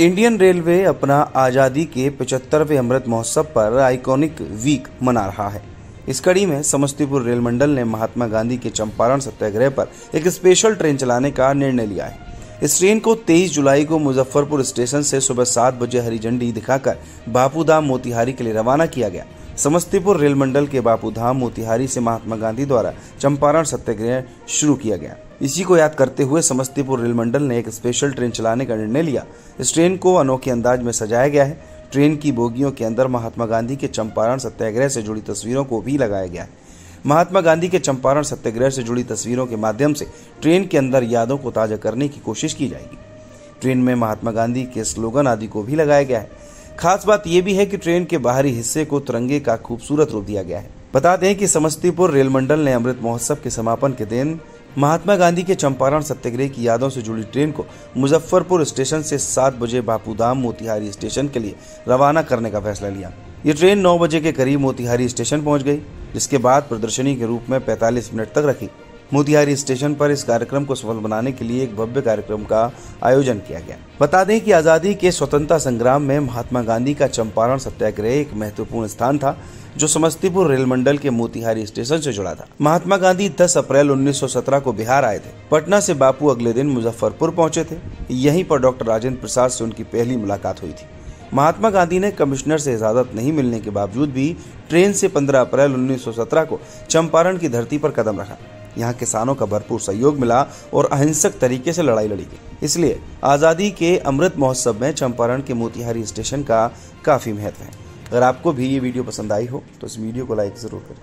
Indian railway अपना आज़ादी के पचहत्तरवें अमृत महोत्सव पर आइकॉनिक वीक मना रहा है। इस कड़ी में समस्तीपुर रेल मंडल ने महात्मा गांधी के चंपारण सत्याग्रह पर एक स्पेशल ट्रेन चलाने का निर्णय लिया है। इस ट्रेन को 23 जुलाई को मुजफ्फरपुर स्टेशन से सुबह सात बजे हरी झंडी दिखाकर बापूधाम मोतिहारी के लिए रवाना किया गया। समस्तीपुर रेल मंडल के बापूधाम मोतिहारी से महात्मा गांधी द्वारा चंपारण सत्याग्रह शुरू किया गया। इसी को याद करते हुए समस्तीपुर रेल मंडल ने एक स्पेशल ट्रेन चलाने का निर्णय लिया। इस ट्रेन को अनोखे अंदाज में सजाया गया है। ट्रेन की बोगियों के अंदर महात्मा गांधी के चंपारण सत्याग्रह से जुड़ी तस्वीरों को भी लगाया गया है। महात्मा गांधी के चंपारण सत्याग्रह से जुड़ी तस्वीरों के माध्यम से ट्रेन के अंदर यादों को ताज़ा करने की कोशिश की जाएगी। ट्रेन में महात्मा गांधी के स्लोगन आदि को भी लगाया गया है। खास बात यह भी है कि ट्रेन के बाहरी हिस्से को तिरंगे का खूबसूरत रूप दिया गया है। बता दें कि समस्तीपुर रेल मंडल ने अमृत महोत्सव के समापन के दिन महात्मा गांधी के चंपारण सत्याग्रह की यादों से जुड़ी ट्रेन को मुजफ्फरपुर स्टेशन से सात बजे बापूधाम मोतिहारी स्टेशन के लिए रवाना करने का फैसला लिया। ये ट्रेन नौ बजे के करीब मोतिहारी स्टेशन पहुँच गई, जिसके बाद प्रदर्शनी के रूप में 45 मिनट तक रखी। मोतिहारी स्टेशन पर इस कार्यक्रम को सफल बनाने के लिए एक भव्य कार्यक्रम का आयोजन किया गया। बता दें कि आज़ादी के स्वतंत्रता संग्राम में महात्मा गांधी का चंपारण सत्याग्रह एक महत्वपूर्ण स्थान था, जो समस्तीपुर रेल मंडल के मोतिहारी स्टेशन से जुड़ा था। महात्मा गांधी 10 अप्रैल 1917 को बिहार आए थे। पटना से बापू अगले दिन मुजफ्फरपुर पहुँचे थे। यहीं पर डॉक्टर राजेंद्र प्रसाद से उनकी पहली मुलाकात हुई थी। महात्मा गांधी ने कमिश्नर से इजाज़त नहीं मिलने के बावजूद भी ट्रेन से 15 अप्रैल 1917 को चंपारण की धरती पर कदम रखा। यहाँ किसानों का भरपूर सहयोग मिला और अहिंसक तरीके से लड़ाई लड़ी गई। इसलिए आज़ादी के अमृत महोत्सव में चंपारण के मोतिहारी स्टेशन का काफ़ी महत्व है। अगर आपको भी ये वीडियो पसंद आई हो तो इस वीडियो को लाइक ज़रूर करें।